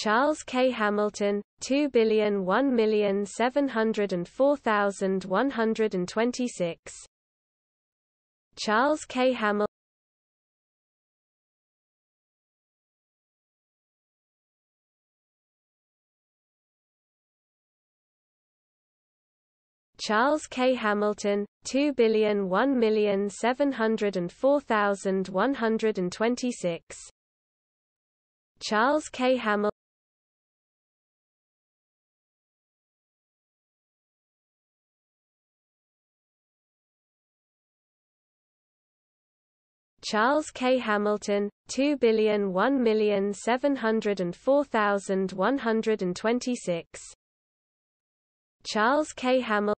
Charles K. Hamilton, 2,001,704,126 Charles K. Hamilton Charles K. Hamilton, 2,001,704,126 Charles K. Hamilton Charles K. Hamilton, 2,001,704,126 Charles K. Hamilton